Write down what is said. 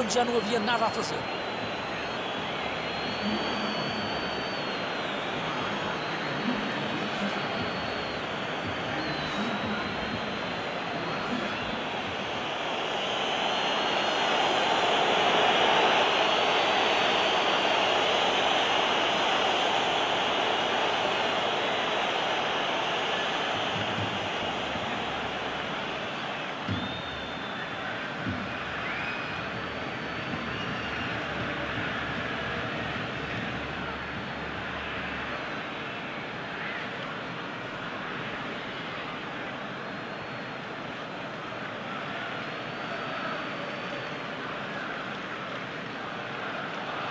quando já não havia nada a fazer.